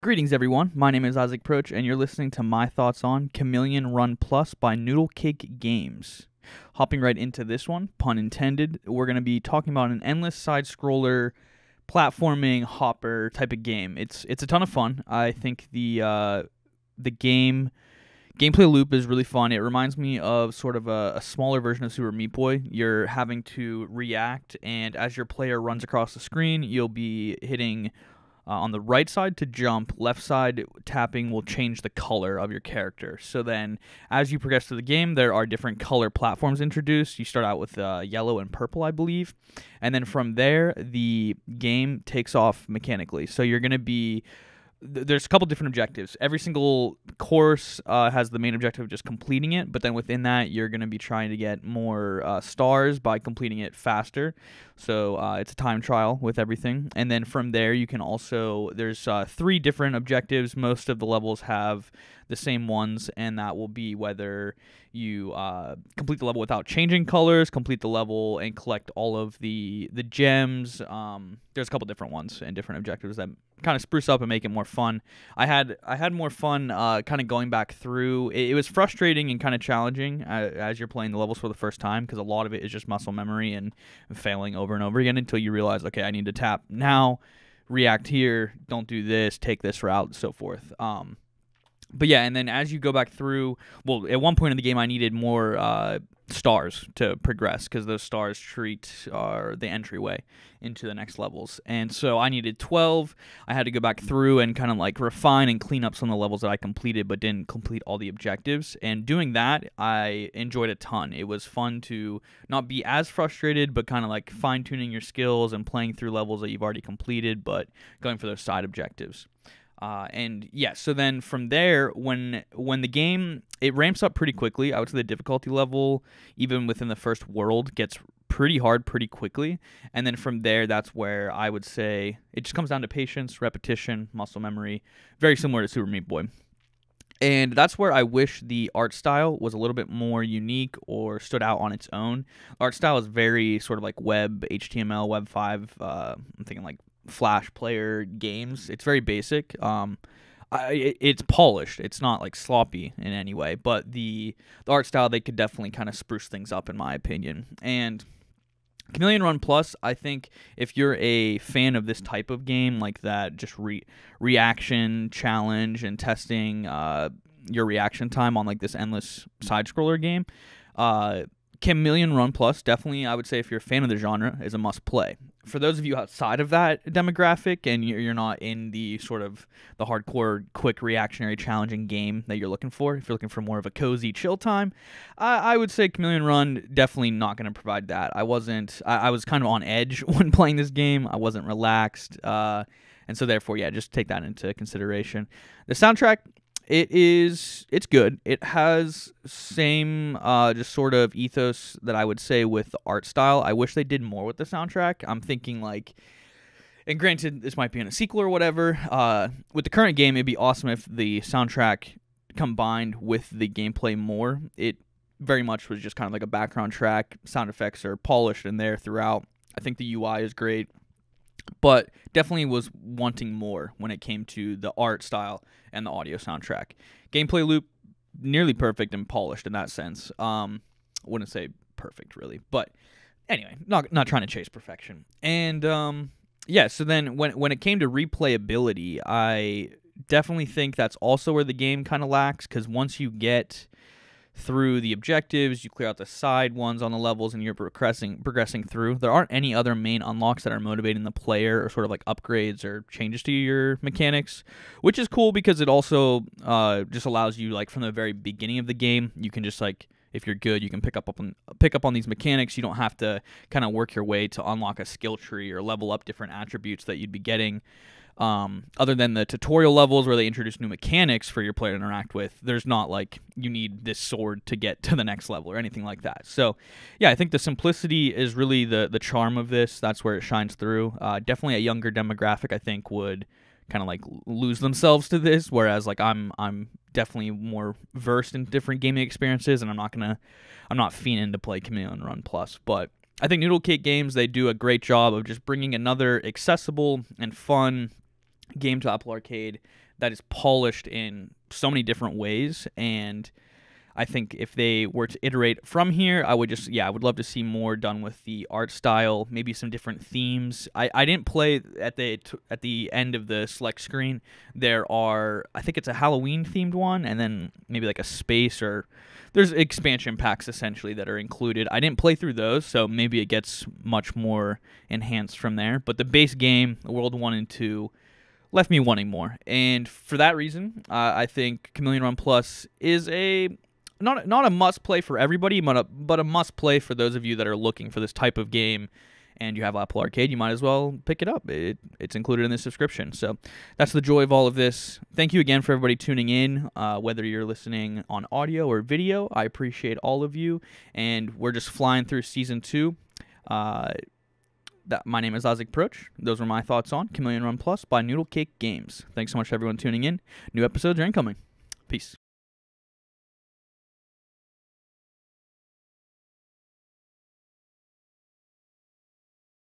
Greetings, everyone. My name is Isaac Proch, and you're listening to my thoughts on Chameleon Run Plus by Noodlecake Games. Hopping right into this one, pun intended, we're going to be talking about an endless side scroller platforming hopper type of game. It's it's a ton of fun. I think the uh, the game gameplay loop is really fun. It reminds me of sort of a, a, smaller version of Super Meat Boy. You're having to react, and as your player runs across the screen, you'll be hitting uh, on the right side to jump, left side tapping will change the color of your character. So then, as you progress through the game, there are different color platforms introduced. You start out with uh, yellow and purple, I believe. And then from there, the game takes off mechanically. So you're going to be there's a couple different objectives. Every single course uh, has the main objective of just completing it, but then within that, you're going to be trying to get more uh, stars by completing it faster. So uh, it's a time trial with everything, and then from there, you can also there's uh, three different objectives. Most of the levels have the same ones, and that will be whether you uh, complete the level without changing colors, complete the level and collect all of the the gems. Um, there's a couple different ones and different objectives that kind of spruce up and make it more fun. I had I had more fun uh, kind of going back through. It, it was frustrating and kind of challenging uh, as you're playing the levels for the first time because a lot of it is just muscle memory and failing over and over again until you realize, okay, I need to tap now, react here, don't do this, take this route, so forth. Um, but yeah, and then as you go back through, well, at one point in the game, I needed more uh, stars to progress because those stars treat are the entryway into the next levels. And so I needed 12. I had to go back through and kind of like refine and clean up some of the levels that I completed but didn't complete all the objectives. And doing that, I enjoyed a ton. It was fun to not be as frustrated, but kind of like fine tuning your skills and playing through levels that you've already completed, but going for those side objectives. Uh, and yeah, so then from there, when when the game it ramps up pretty quickly, I would say the difficulty level, even within the first world, gets pretty hard pretty quickly. And then from there, that's where I would say it just comes down to patience, repetition, muscle memory, very similar to Super Meat Boy. And that's where I wish the art style was a little bit more unique or stood out on its own. Art style is very sort of like web, HTML, Web 5. Uh, I'm thinking like Flash player games. It's very basic. Um, I, it, it's polished. It's not like sloppy in any way, but the the art style they could definitely kind of spruce things up in my opinion. And Chameleon Run Plus, I think if you're a fan of this type of game like that, just re- reaction challenge and testing uh, your reaction time on like this endless side scroller game, uh, Chameleon Run Plus, definitely, I would say, if you're a fan of the genre, is a must play. For those of you outside of that demographic and you're not in the sort of the hardcore, quick, reactionary, challenging game that you're looking for, if you're looking for more of a cozy, chill time, I, I would say Chameleon Run definitely not going to provide that. I wasn't, I, I, was kind of on edge when playing this game. I wasn't relaxed. Uh, and so, therefore, yeah, just take that into consideration. The soundtrack it is it's good. It has same uh, just sort of ethos that I would say with the art style. I wish they did more with the soundtrack. I'm thinking like and granted this might be in a sequel or whatever. Uh, with the current game it'd be awesome if the soundtrack combined with the gameplay more. It very much was just kind of like a background track. Sound effects are polished in there throughout. I think the UI is great but definitely was wanting more when it came to the art style and the audio soundtrack. Gameplay loop nearly perfect and polished in that sense. Um, I wouldn't say perfect really, but anyway, not not trying to chase perfection. And um, yeah, so then when when it came to replayability, I definitely think that's also where the game kind of lacks because once you get through the objectives, you clear out the side ones on the levels, and you're progressing progressing through. There aren't any other main unlocks that are motivating the player, or sort of like upgrades or changes to your mechanics, which is cool because it also uh, just allows you like from the very beginning of the game, you can just like if you're good, you can pick up on pick up on these mechanics. You don't have to kind of work your way to unlock a skill tree or level up different attributes that you'd be getting. Um, other than the tutorial levels where they introduce new mechanics for your player to interact with, there's not like you need this sword to get to the next level or anything like that. So, yeah, I think the simplicity is really the the charm of this. That's where it shines through. Uh, definitely a younger demographic, I think, would kind of like lose themselves to this. Whereas like I'm I'm definitely more versed in different gaming experiences, and I'm not gonna I'm not fiending to play Chameleon Run Plus, but I think Noodlecake Games they do a great job of just bringing another accessible and fun game to Apple Arcade that is polished in so many different ways and I think if they were to iterate from here, I would just yeah, I would love to see more done with the art style, maybe some different themes. I, I didn't play at the at the end of the select screen. There are I think it's a Halloween themed one, and then maybe like a space or there's expansion packs essentially that are included. I didn't play through those, so maybe it gets much more enhanced from there. But the base game, World One and Two left me wanting more. And for that reason, uh, I think Chameleon Run Plus is a not not a must play for everybody, but a, but a must play for those of you that are looking for this type of game. And you have Apple Arcade, you might as well pick it up. It, it's included in the subscription. So that's the joy of all of this. Thank you again for everybody tuning in, uh, whether you're listening on audio or video. I appreciate all of you. And we're just flying through season two. Uh, that my name is Isaac Proch. Those were my thoughts on Chameleon Run Plus by Noodlecake Games. Thanks so much, everyone, tuning in. New episodes are incoming. Peace.